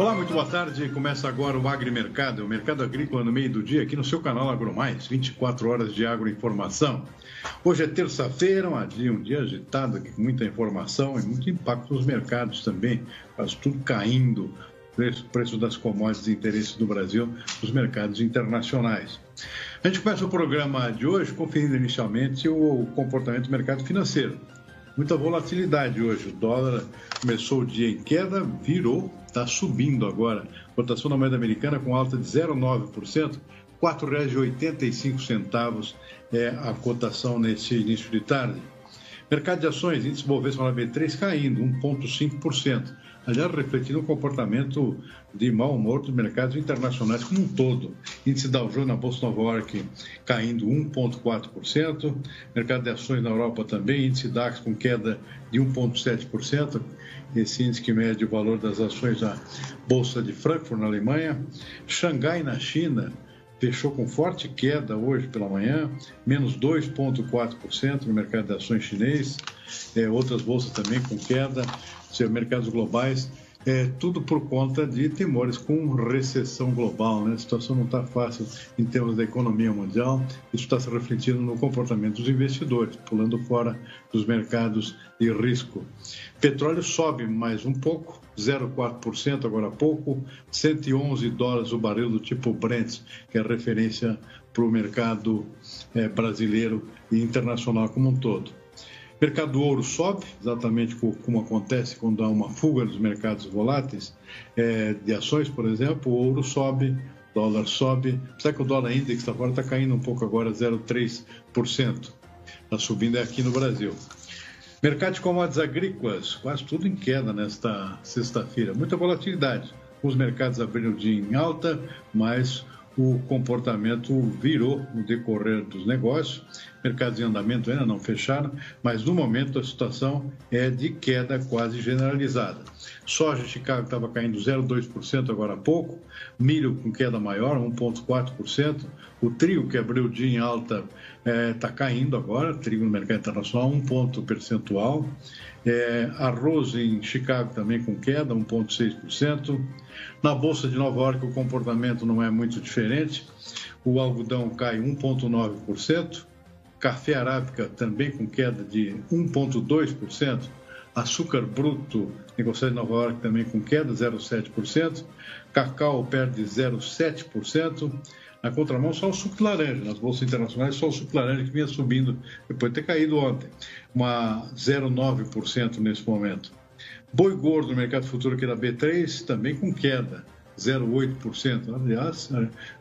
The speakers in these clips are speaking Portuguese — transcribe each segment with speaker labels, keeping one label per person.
Speaker 1: Olá, muito boa tarde. Começa agora o Agrimercado, o mercado agrícola no meio do dia, aqui no seu canal AgroMais, 24 horas de agroinformação. Hoje é terça-feira, um dia, agitado aqui, com muita informação e muito impacto nos mercados também, quase tudo caindo, preço, preço das commodities de interesse do Brasil nos mercados internacionais. A gente começa o programa de hoje conferindo inicialmente o comportamento do mercado financeiro. Muita volatilidade hoje. O dólar começou o dia em queda, virou, está subindo agora. Cotação da moeda americana com alta de 0,9%, R$ 4,85 é a cotação nesse início de tarde. Mercado de ações, índice Bovespa na B3 caindo 1,5% aliás, refletindo o comportamento de mau humor dos mercados internacionais como um todo. Índice Dow Jones na Bolsa Nova York caindo 1,4%, mercado de ações na Europa também, índice DAX com queda de 1,7%, esse índice que mede o valor das ações da Bolsa de Frankfurt, na Alemanha, Xangai, na China, fechou com forte queda hoje pela manhã, menos 2,4% no mercado de ações chinês, é, outras bolsas também com queda, seus mercados globais, é, tudo por conta de temores com recessão global. Né? A situação não está fácil em termos da economia mundial, isso está se refletindo no comportamento dos investidores, pulando fora dos mercados de risco. Petróleo sobe mais um pouco, 0,4% agora há pouco, 111 dólares o barril do tipo Brent, que é referência para o mercado é, brasileiro e internacional como um todo. Mercado do ouro sobe, exatamente como acontece quando há uma fuga nos mercados voláteis é, de ações, por exemplo, o ouro sobe, dólar sobe. Será que o dólar index agora está caindo um pouco agora, 0,3%. Está subindo aqui no Brasil. Mercado de commodities agrícolas, quase tudo em queda nesta sexta-feira. Muita volatilidade. Os mercados abriram o dia em alta, mas o comportamento virou no decorrer dos negócios. Mercados em andamento ainda não fecharam, mas no momento a situação é de queda quase generalizada. Soja Chicago estava caindo 0,2% agora há pouco, milho com queda maior, 1,4%. O trigo, que abriu o dia em alta, está é, tá caindo agora, trigo no mercado internacional, um ponto percentual. É, arroz em Chicago também com queda, 1,6%. Na Bolsa de Nova York, o comportamento não é muito diferente. O algodão cai 1,9%. Café arábica também com queda de 1,2%. Açúcar bruto negociado em Nova York também com queda, 0,7%. Cacau perde 0,7%. Na contramão, só o suco de laranja. Nas bolsas internacionais, só o suco de laranja que vinha subindo depois de ter caído ontem. Uma 0,9% nesse momento. Boi gordo no mercado futuro aqui da B3, também com queda. 0,8%. Aliás,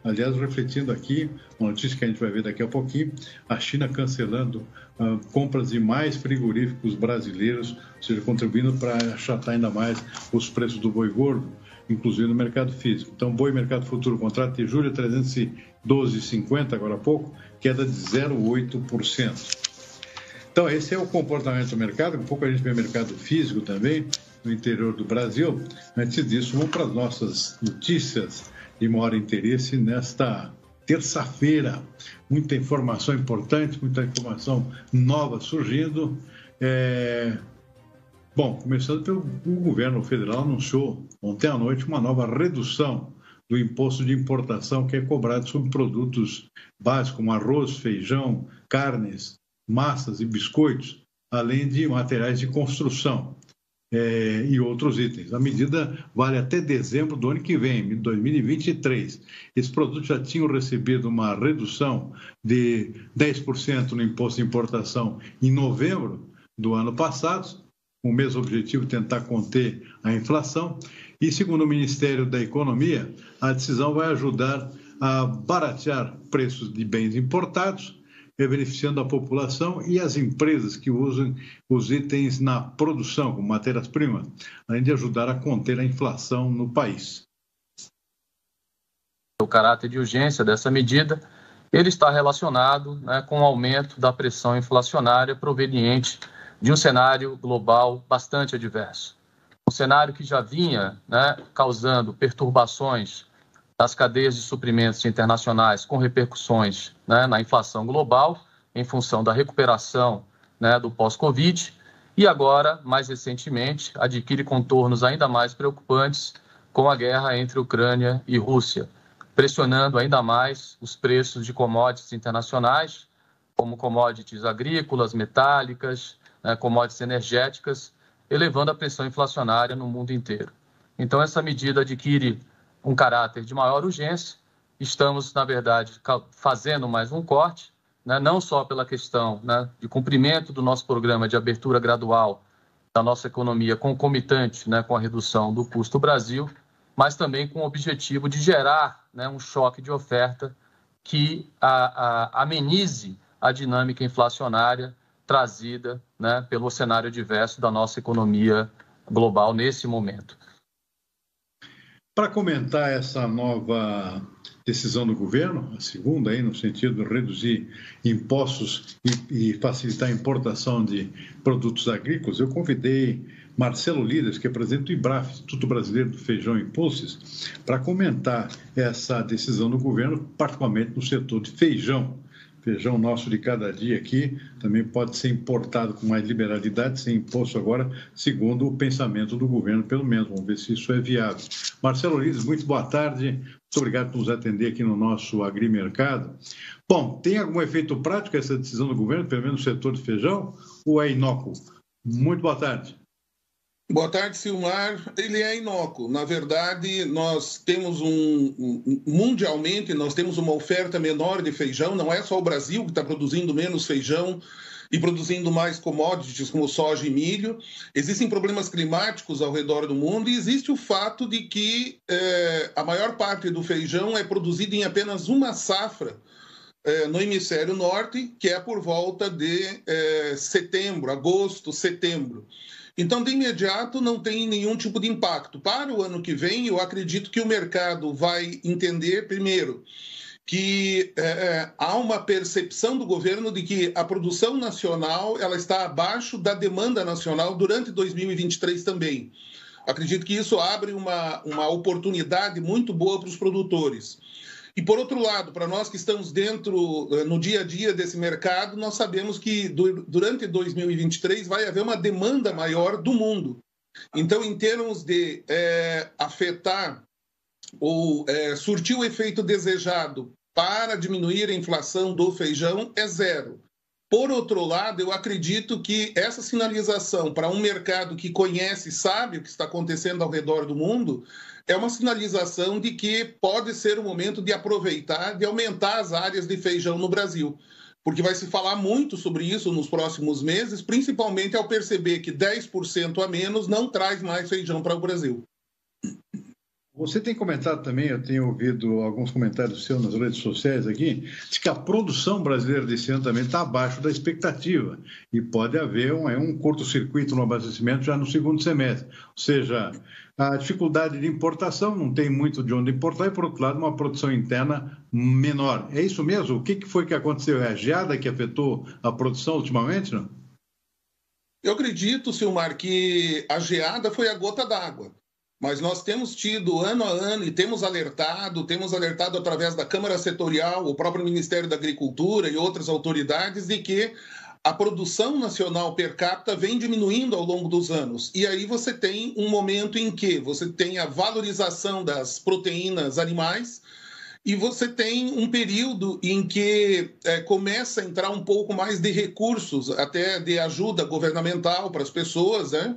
Speaker 1: aliás, refletindo aqui, uma notícia que a gente vai ver daqui a pouquinho, a China cancelando uh, compras de mais frigoríficos brasileiros, ou seja, contribuindo para achatar ainda mais os preços do boi gordo inclusive no mercado físico. Então, boi mercado futuro, contrato de julho 312,50 agora há pouco, queda de 0,8%. Então, esse é o comportamento do mercado. Um pouco a gente vê mercado físico também, no interior do Brasil. Antes disso, vamos para as nossas notícias de maior interesse nesta terça-feira. Muita informação importante, muita informação nova surgindo. É, Bom, começando pelo o governo federal anunciou ontem à noite uma nova redução do imposto de importação que é cobrado sobre produtos básicos como arroz, feijão, carnes, massas e biscoitos, além de materiais de construção é, e outros itens. A medida vale até dezembro do ano que vem, 2023. Esses produtos já tinham recebido uma redução de 10% no imposto de importação em novembro do ano passado, com o mesmo objetivo, tentar conter a inflação. E, segundo o Ministério da Economia, a decisão vai ajudar a baratear preços de bens importados, beneficiando a população e as empresas que usam os itens na produção, como matérias-primas, além de ajudar a conter a inflação no país.
Speaker 2: O caráter de urgência dessa medida ele está relacionado né, com o aumento da pressão inflacionária proveniente de um cenário global bastante adverso. Um cenário que já vinha né, causando perturbações das cadeias de suprimentos internacionais com repercussões né, na inflação global, em função da recuperação né, do pós-Covid, e agora, mais recentemente, adquire contornos ainda mais preocupantes com a guerra entre Ucrânia e Rússia, pressionando ainda mais os preços de commodities internacionais, como commodities agrícolas, metálicas, né, commodities energéticas, elevando a pressão inflacionária no mundo inteiro. Então, essa medida adquire um caráter de maior urgência. Estamos, na verdade, fazendo mais um corte, né, não só pela questão né, de cumprimento do nosso programa de abertura gradual da nossa economia concomitante né, com a redução do custo Brasil, mas também com o objetivo de gerar né, um choque de oferta que a, a, amenize a dinâmica inflacionária trazida né, pelo cenário diverso da nossa economia global nesse momento.
Speaker 1: Para comentar essa nova decisão do governo, a segunda aí no sentido de reduzir impostos e, e facilitar a importação de produtos agrícolas, eu convidei Marcelo Líderes, que é presidente do IBRAF, Instituto Brasileiro do Feijão e Pulses, para comentar essa decisão do governo, particularmente no setor de feijão feijão nosso de cada dia aqui também pode ser importado com mais liberalidade, sem imposto agora, segundo o pensamento do governo, pelo menos. Vamos ver se isso é viável. Marcelo Lides, muito boa tarde. Muito obrigado por nos atender aqui no nosso agrimercado. Bom, tem algum efeito prático essa decisão do governo, pelo menos no setor de feijão, ou é inócuo? Muito boa tarde.
Speaker 3: Boa tarde, Silmar. Ele é inócuo. Na verdade, nós temos um, mundialmente nós temos uma oferta menor de feijão. Não é só o Brasil que está produzindo menos feijão e produzindo mais commodities como soja e milho. Existem problemas climáticos ao redor do mundo e existe o fato de que é, a maior parte do feijão é produzido em apenas uma safra é, no hemisfério norte, que é por volta de é, setembro, agosto, setembro. Então, de imediato, não tem nenhum tipo de impacto. Para o ano que vem, eu acredito que o mercado vai entender, primeiro, que é, é, há uma percepção do governo de que a produção nacional ela está abaixo da demanda nacional durante 2023 também. Acredito que isso abre uma, uma oportunidade muito boa para os produtores. E por outro lado, para nós que estamos dentro, eh, no dia a dia desse mercado, nós sabemos que durante 2023 vai haver uma demanda maior do mundo. Então, em termos de é, afetar ou é, surtir o efeito desejado para diminuir a inflação do feijão, é zero. Por outro lado, eu acredito que essa sinalização para um mercado que conhece, sabe o que está acontecendo ao redor do mundo, é uma sinalização de que pode ser o momento de aproveitar, de aumentar as áreas de feijão no Brasil. Porque vai se falar muito sobre isso nos próximos meses, principalmente ao perceber que 10% a menos não traz mais feijão para o Brasil.
Speaker 1: Você tem comentado também, eu tenho ouvido alguns comentários seus nas redes sociais aqui, de que a produção brasileira desse ano também está abaixo da expectativa e pode haver um, é um curto-circuito no abastecimento já no segundo semestre. Ou seja, a dificuldade de importação, não tem muito de onde importar, e por outro lado, uma produção interna menor. É isso mesmo? O que foi que aconteceu? É a geada que afetou a produção ultimamente? Não?
Speaker 3: Eu acredito, Silmar, que a geada foi a gota d'água mas nós temos tido ano a ano e temos alertado, temos alertado através da Câmara Setorial, o próprio Ministério da Agricultura e outras autoridades de que a produção nacional per capita vem diminuindo ao longo dos anos. E aí você tem um momento em que você tem a valorização das proteínas animais e você tem um período em que é, começa a entrar um pouco mais de recursos, até de ajuda governamental para as pessoas, né?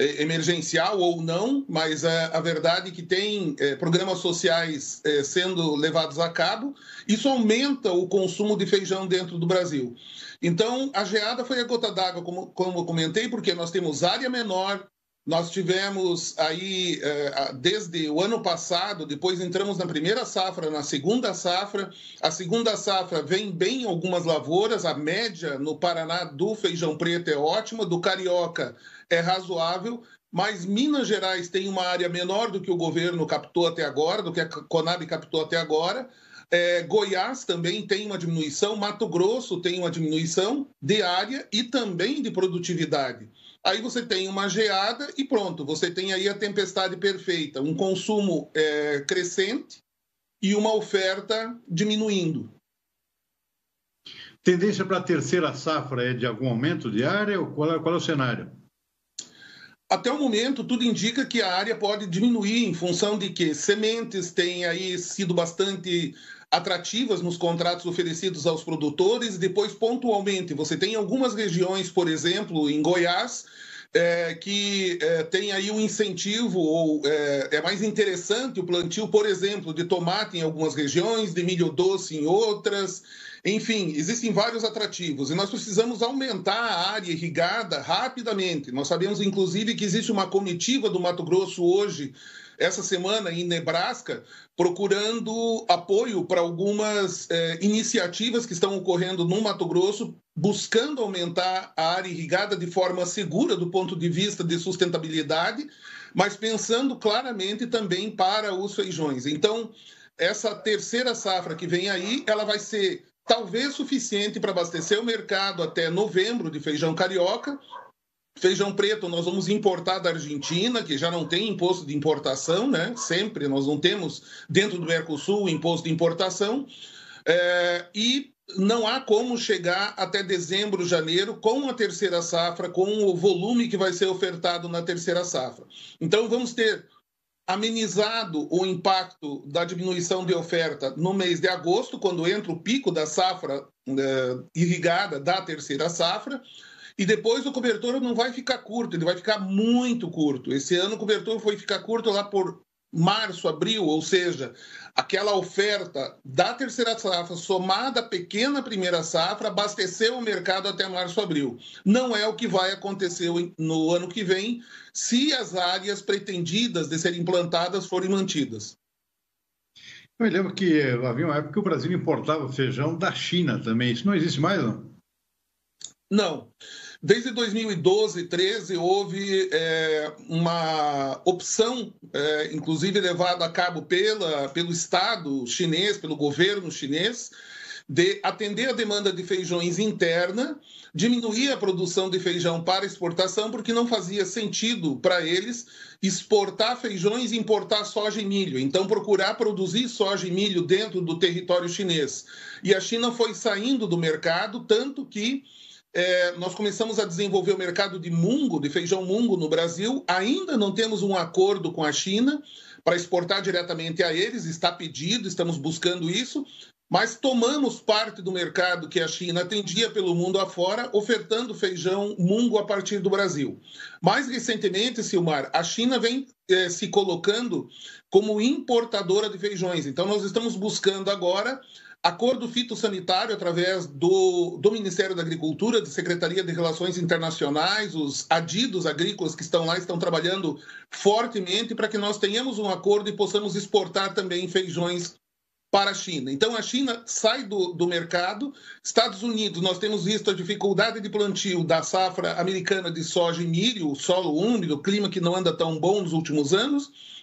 Speaker 3: É, emergencial ou não, mas a, verdade é que tem é, programas sociais é, sendo levados a cabo, isso aumenta o consumo de feijão dentro do Brasil. Então, a geada foi a gota d'água, como, como eu comentei, porque nós temos área menor, nós tivemos aí, é, desde o ano passado, depois entramos na primeira safra, na segunda safra. A segunda safra vem bem em algumas lavouras, a média no Paraná do feijão preto é ótima, do carioca é razoável, mas Minas Gerais tem uma área menor do que o governo captou até agora, do que a Conab captou até agora. É, Goiás também tem uma diminuição, Mato Grosso tem uma diminuição de área e também de produtividade. Aí você tem uma geada e pronto, você tem aí a tempestade perfeita, um consumo é, crescente e uma oferta diminuindo.
Speaker 1: Tendência para a terceira safra é de algum aumento de área? Qual é, qual é o cenário?
Speaker 3: Até o momento, tudo indica que a área pode diminuir em função de que sementes têm aí sido bastante atrativas nos contratos oferecidos aos produtores. Depois, pontualmente, você tem algumas regiões, por exemplo, em Goiás, é, que é, tem aí um incentivo, ou é, é, mais interessante o plantio, por exemplo, de tomate em algumas regiões, de milho doce em outras. Enfim, existem vários atrativos e nós precisamos aumentar a área irrigada rapidamente. Nós sabemos, inclusive, que existe uma comitiva do Mato Grosso hoje, essa semana, em Nebraska, procurando apoio para algumas é, iniciativas que estão ocorrendo no Mato Grosso, buscando aumentar a área irrigada de forma segura do ponto de vista de sustentabilidade, mas pensando claramente também para os feijões. Então, essa terceira safra que vem aí, ela vai ser talvez suficiente para abastecer o mercado até novembro de feijão carioca. Feijão preto nós vamos importar da Argentina, que já não tem imposto de importação, né? Sempre nós não temos dentro do Mercosul imposto de importação. É, e não há como chegar até dezembro, janeiro, com a terceira safra, com o volume que vai ser ofertado na terceira safra. Então, vamos ter amenizado o impacto da diminuição de oferta no mês de agosto, quando entra o pico da safra eh, irrigada da terceira safra, e depois o cobertor não vai ficar curto, ele vai ficar muito curto. Esse ano o cobertor foi ficar curto lá por março, abril, ou seja, aquela oferta da terceira safra somada à pequena primeira safra abasteceu o mercado até março, abril. Não é o que vai acontecer no ano que vem se as áreas pretendidas de serem implantadas forem mantidas.
Speaker 1: Eu me lembro que havia uma época que o Brasil importava feijão da China também. Isso não existe mais, não?
Speaker 3: Não. Desde 2012, 13, houve é, uma opção, é, inclusive levada a cabo pela, pelo Estado chinês, pelo governo chinês, de atender a demanda de feijões interna, diminuir a produção de feijão para exportação, porque não fazia sentido para eles exportar feijões e importar soja e milho. Então, procurar produzir soja e milho dentro do território chinês. E a China foi saindo do mercado, tanto que é, nós começamos a desenvolver o mercado de mungo, de feijão mungo no Brasil. Ainda não temos um acordo com a China para exportar diretamente a eles, está pedido, estamos buscando isso, mas tomamos parte do mercado que a China atendia pelo mundo afora, ofertando feijão mungo a partir do Brasil. Mais recentemente, Silmar, a China vem eh, se colocando como importadora de feijões. Então, nós estamos buscando agora acordo fitossanitário através do, do Ministério da Agricultura, da Secretaria de Relações Internacionais, os adidos agrícolas que estão lá estão trabalhando fortemente para que nós tenhamos um acordo e possamos exportar também feijões para a China. Então, a China sai do, do mercado. Estados Unidos, nós temos visto a dificuldade de plantio da safra americana de soja e milho, solo úmido, clima que não anda tão bom nos últimos anos.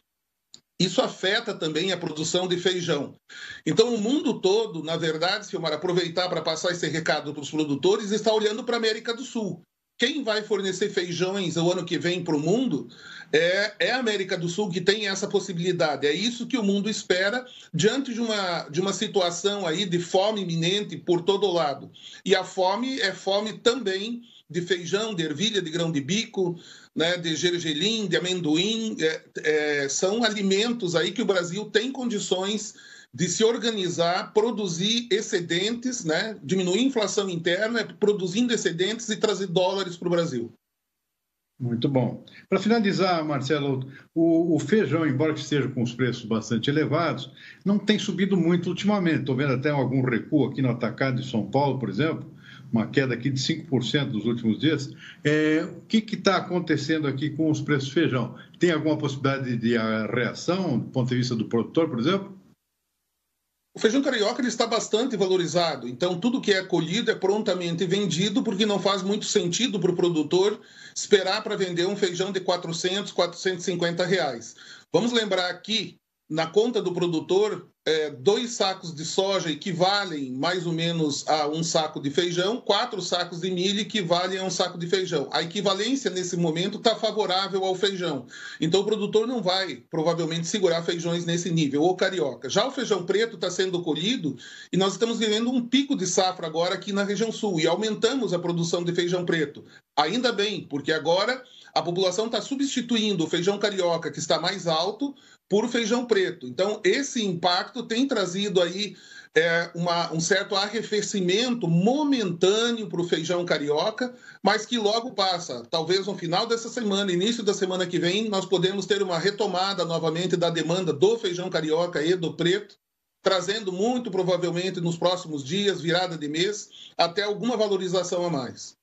Speaker 3: Isso afeta também a produção de feijão. Então, o mundo todo, na verdade, Silmar, aproveitar para passar esse recado para os produtores, está olhando para a América do Sul. Quem vai fornecer feijões o ano que vem para o mundo é, é, a América do Sul que tem essa possibilidade. É isso que o mundo espera diante de uma, de uma situação aí de fome iminente por todo lado. E a fome é fome também de feijão, de ervilha, de grão de bico, né, de gergelim, de amendoim, é, é, são alimentos aí que o Brasil tem condições de se organizar, produzir excedentes, né, diminuir a inflação interna, produzindo excedentes e trazer dólares para o Brasil.
Speaker 1: Muito bom. Para finalizar, Marcelo, o, o, feijão, embora esteja com os preços bastante elevados, não tem subido muito ultimamente. Estou vendo até algum recuo aqui no atacado de São Paulo, por exemplo uma queda aqui de 5% nos últimos dias. É, o que está acontecendo aqui com os preços de feijão? Tem alguma possibilidade de reação do ponto de vista do produtor, por exemplo?
Speaker 3: O feijão carioca ele está bastante valorizado, então tudo que é colhido é prontamente vendido, porque não faz muito sentido para o produtor esperar para vender um feijão de 400, 450 reais. Vamos lembrar aqui na conta do produtor, é, dois sacos de soja equivalem mais ou menos a um saco de feijão, quatro sacos de milho equivalem a um saco de feijão. A equivalência nesse momento está favorável ao feijão. Então o produtor não vai provavelmente segurar feijões nesse nível, ou carioca. Já o feijão preto está sendo colhido e nós estamos vivendo um pico de safra agora aqui na região sul e aumentamos a produção de feijão preto. Ainda bem, porque agora a população está substituindo o feijão carioca, que está mais alto, por feijão preto. Então, esse impacto tem trazido aí é, uma, um certo arrefecimento momentâneo para o feijão carioca, mas que logo passa. Talvez no final dessa semana, início da semana que vem, nós podemos ter uma retomada novamente da demanda do feijão carioca e do preto, trazendo muito provavelmente nos próximos dias, virada de mês, até alguma valorização a mais.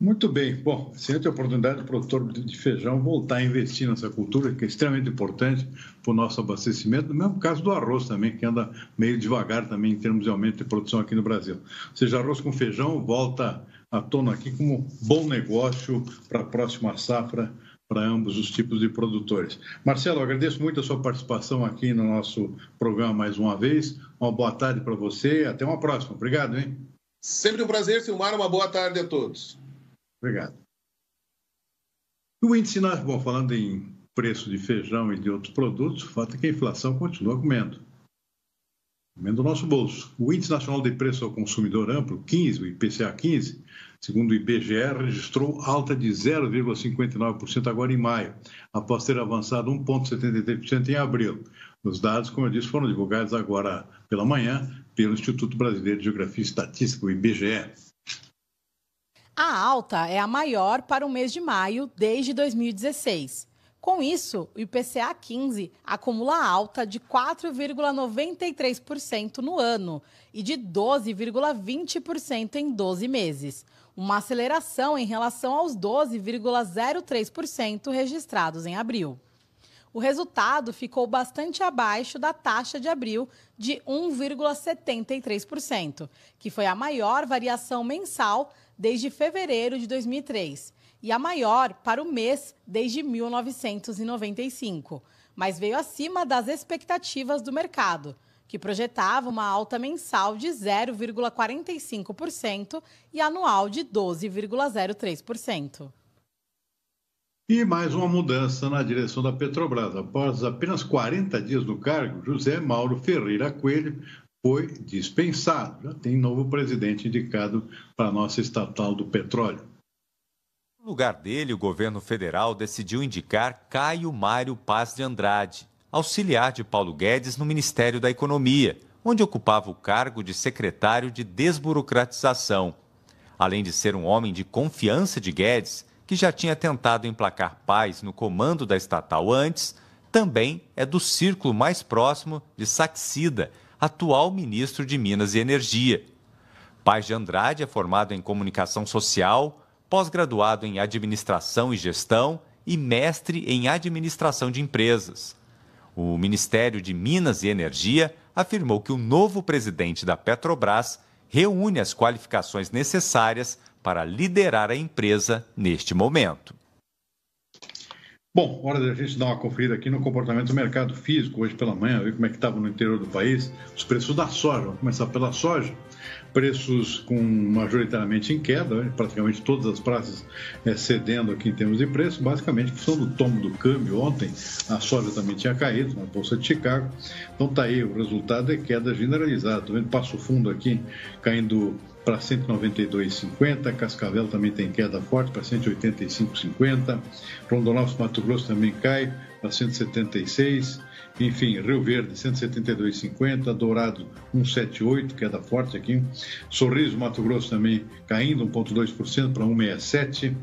Speaker 1: Muito bem. Bom, excelente oportunidade do produtor de feijão voltar a investir nessa cultura, que é extremamente importante para o nosso abastecimento. No mesmo caso do arroz também, que anda meio devagar também em termos de aumento de produção aqui no Brasil. Ou seja, arroz com feijão volta à tona aqui como bom negócio para a próxima safra para ambos os tipos de produtores. Marcelo, agradeço muito a sua participação aqui no nosso programa mais uma vez. Uma boa tarde para você e até uma próxima. Obrigado, hein?
Speaker 3: Sempre um prazer, Silmar. Uma boa tarde a todos.
Speaker 1: Obrigado. O índice, bom, falando em preço de feijão e de outros produtos, o fato é que a inflação continua comendo. Comendo o nosso bolso. O Índice Nacional de Preço ao Consumidor Amplo, 15, o IPCA 15, segundo o IBGE, registrou alta de 0,59% agora em maio, após ter avançado 1,73% em abril. Os dados, como eu disse, foram divulgados agora pela manhã pelo Instituto Brasileiro de Geografia e Estatística, o IBGE.
Speaker 4: A alta é a maior para o mês de maio desde 2016. Com isso, o IPCA 15 acumula alta de 4,93% no ano e de 12,20% em 12 meses, uma aceleração em relação aos 12,03% registrados em abril. O resultado ficou bastante abaixo da taxa de abril de 1,73%, que foi a maior variação mensal desde fevereiro de 2003 e a maior para o mês desde 1995, mas veio acima das expectativas do mercado, que projetava uma alta mensal de 0,45% e anual de 12,03%.
Speaker 1: E mais uma mudança na direção da Petrobras. Após apenas 40 dias no cargo, José Mauro Ferreira Coelho foi dispensado. Já tem novo presidente indicado para a nossa estatal do petróleo.
Speaker 5: No lugar dele, o governo federal decidiu indicar Caio Mário Paz de Andrade, auxiliar de Paulo Guedes no Ministério da Economia, onde ocupava o cargo de secretário de desburocratização. Além de ser um homem de confiança de Guedes, que já tinha tentado emplacar paz no comando da estatal antes, também é do círculo mais próximo de Saxida, atual ministro de Minas e Energia. Paz de Andrade é formado em comunicação social, pós-graduado em administração e gestão e mestre em administração de empresas. O Ministério de Minas e Energia afirmou que o novo presidente da Petrobras reúne as qualificações necessárias para liderar a empresa neste momento.
Speaker 1: Bom, hora da gente dar uma conferida aqui no comportamento do mercado físico hoje pela manhã, ver como é que estava no interior do país, os preços da soja. Vamos começar pela soja. Preços com majoritariamente em queda, né? praticamente todas as praças é, cedendo aqui em termos de preço, basicamente função do tomo do câmbio. Ontem a soja também tinha caído na Bolsa de Chicago. Então tá aí, o resultado é queda generalizada. Estou vendo Passo Fundo aqui caindo para 192,50. Cascavel também tem queda forte para 185,50. Rondonópolis, Mato Grosso também cai para 176. Enfim, Rio Verde 172,50, Dourado 178, queda forte aqui. Sorriso, Mato Grosso também caindo 1,2% para 167.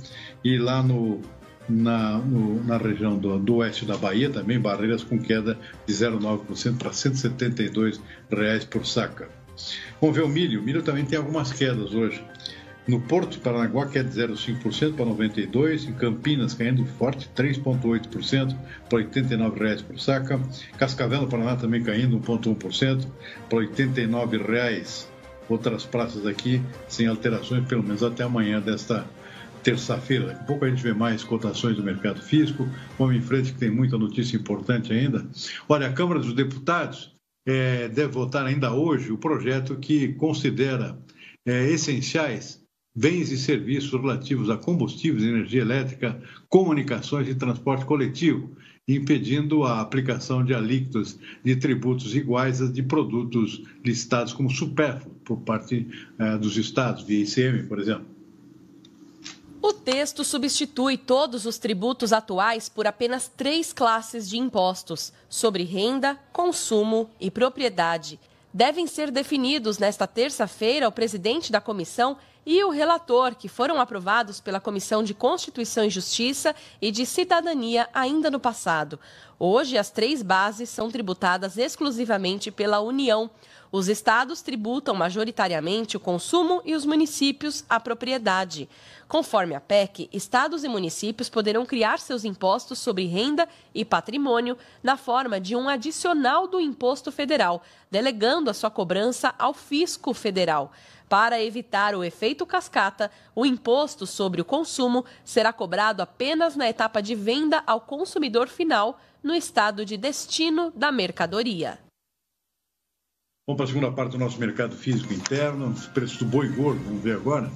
Speaker 1: E lá no, na, no, na região do, do, oeste da Bahia também, Barreiras com queda de 0,9% para 172 reais por saca. Vamos ver o milho. O milho também tem algumas quedas hoje. No Porto Paranaguá, queda de 0,5% para 92. Em Campinas, caindo forte, 3,8% para R$ 89,00 por saca. Cascavel, no Paraná, também caindo 1,1% para R$ 89,00. Outras praças aqui sem alterações, pelo menos até amanhã desta terça-feira. Daqui a pouco a gente vê mais cotações do mercado físico. Vamos em frente, que tem muita notícia importante ainda. Olha, a Câmara dos Deputados é, deve votar ainda hoje o projeto que considera é, essenciais bens e serviços relativos a combustíveis, energia elétrica, comunicações e transporte coletivo, impedindo a aplicação de alíquotas de tributos iguais às de produtos listados como supérfluos por parte é, dos estados, via ICM, por exemplo.
Speaker 6: Texto substitui todos os tributos atuais por apenas três classes de impostos: sobre renda, consumo e propriedade. Devem ser definidos nesta terça-feira o presidente da comissão e o relator, que foram aprovados pela Comissão de Constituição e Justiça e de Cidadania ainda no passado. Hoje, as três bases são tributadas exclusivamente pela União. Os estados tributam majoritariamente o consumo e os municípios a propriedade. Conforme a PEC, estados e municípios poderão criar seus impostos sobre renda e patrimônio na forma de um adicional do imposto federal, delegando a sua cobrança ao fisco federal. Para evitar o efeito cascata, o imposto sobre o consumo será cobrado apenas na etapa de venda ao consumidor final no estado de destino da mercadoria.
Speaker 1: Vamos para a segunda parte do nosso mercado físico interno, os preços do boi gordo, vamos ver agora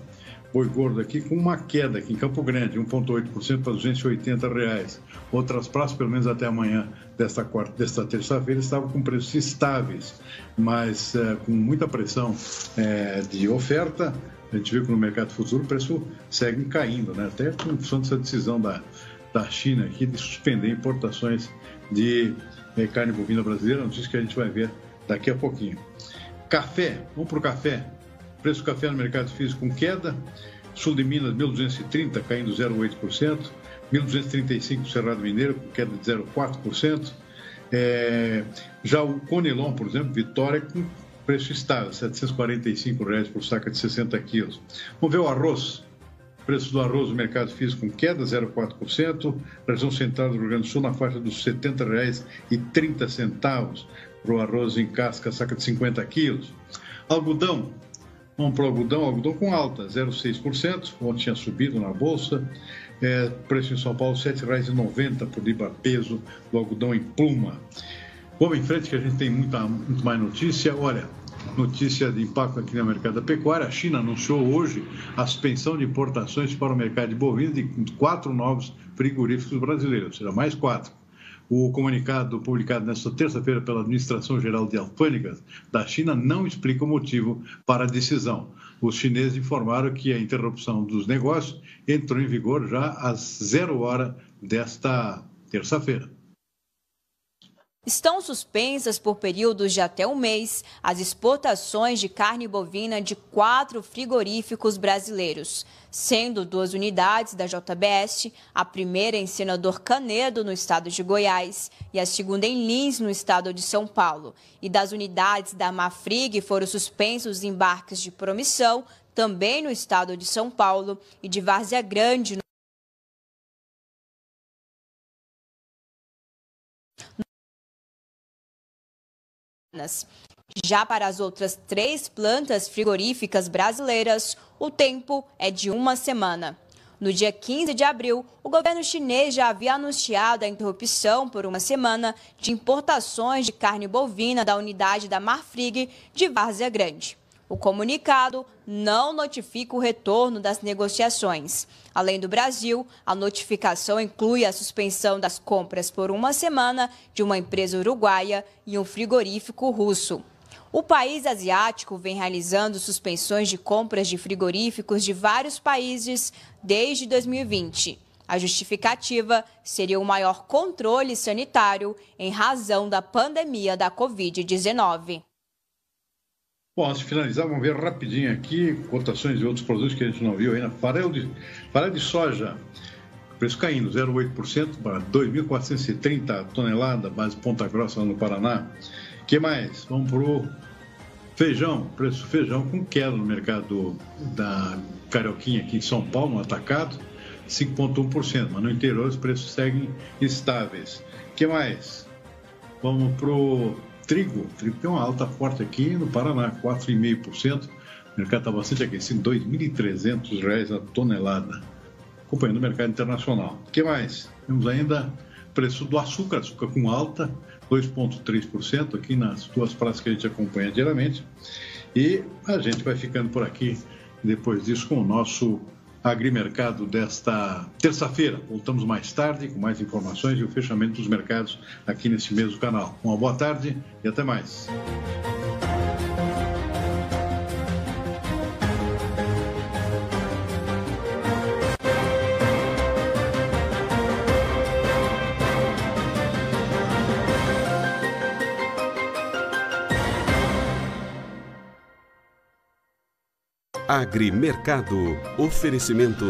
Speaker 1: boi gordo aqui com uma queda aqui em Campo Grande, 1,8% para 280 reais. Outras praças, pelo menos até amanhã desta, quarta, desta terça-feira, estavam com preços estáveis, mas é, com muita pressão é, de oferta. A gente viu que no mercado futuro o preço segue caindo, né? até em função dessa decisão da, da China aqui de suspender importações de é, carne bovina brasileira, notícia que a gente vai ver daqui a pouquinho. Café, vamos para o café. Preço do café no mercado físico com queda. Sul de Minas, 1.230, caindo 0,8%. 1.235 Cerrado Mineiro, com queda de 0,4%. É, já o Conilon, por exemplo, Vitória, com preço estável, 745 reais por saca de 60 quilos. Vamos ver o arroz. Preço do arroz no mercado físico com queda, 0,4%. Região central do Rio Grande do Sul na faixa dos R$ 70,30 para o arroz em casca, saca de 50 quilos. Algodão, Vamos para o algodão, algodão com alta, 0,6%, ontem tinha subido na Bolsa. É, preço em São Paulo, R$ 7,90 por libra peso do algodão em pluma. Vamos em frente que a gente tem muita, muito mais notícia. Olha, notícia de impacto aqui no mercado da pecuária. A China anunciou hoje a suspensão de importações para o mercado de bovinos de quatro novos frigoríficos brasileiros, ou seja, mais quatro. O comunicado publicado nesta terça-feira pela Administração Geral de Alfândegas da China não explica o motivo para a decisão. Os chineses informaram que a interrupção dos negócios entrou em vigor já às zero hora desta terça-feira.
Speaker 7: Estão suspensas por períodos de até um mês as exportações de carne bovina de quatro frigoríficos brasileiros, sendo duas unidades da JBS, a primeira em Senador Canedo, no estado de Goiás, e a segunda em Lins, no estado de São Paulo. E das unidades da Mafrig foram suspensos os embarques de Promissão, também no estado de São Paulo, e de Várzea Grande, Já para as outras três plantas frigoríficas brasileiras, o tempo é de uma semana. No dia 15 de abril, o governo chinês já havia anunciado a interrupção por uma semana de importações de carne bovina da unidade da Marfrig de Várzea Grande. O comunicado não notifica o retorno das negociações. Além do Brasil, a notificação inclui a suspensão das compras por uma semana de uma empresa uruguaia e um frigorífico russo. O país asiático vem realizando suspensões de compras de frigoríficos de vários países desde 2020. A justificativa seria o maior controle sanitário em razão da pandemia da Covid-19.
Speaker 1: Bom, antes de finalizar, vamos ver rapidinho aqui cotações de outros produtos que a gente não viu ainda. Farelo de, farelo de soja, preço caindo 0,8% para 2.430 tonelada, base Ponta Grossa no Paraná. que mais? Vamos para o feijão, preço feijão com queda no mercado da Carioquinha aqui em São Paulo, no atacado, 5,1%, mas no interior os preços seguem estáveis. que mais? Vamos para o trigo. O trigo tem uma alta forte aqui no Paraná, 4,5%. O mercado está bastante aquecido, R$ 2.300 a tonelada. Acompanhando o mercado internacional. O que mais? Temos ainda preço do açúcar, açúcar com alta, 2,3% aqui nas duas praças que a gente acompanha diariamente. E a gente vai ficando por aqui depois disso com o nosso agrimercado desta terça-feira. Voltamos mais tarde com mais informações e o fechamento dos mercados aqui nesse mesmo canal. Uma boa tarde e até mais.
Speaker 8: Agrimercado. Oferecimento.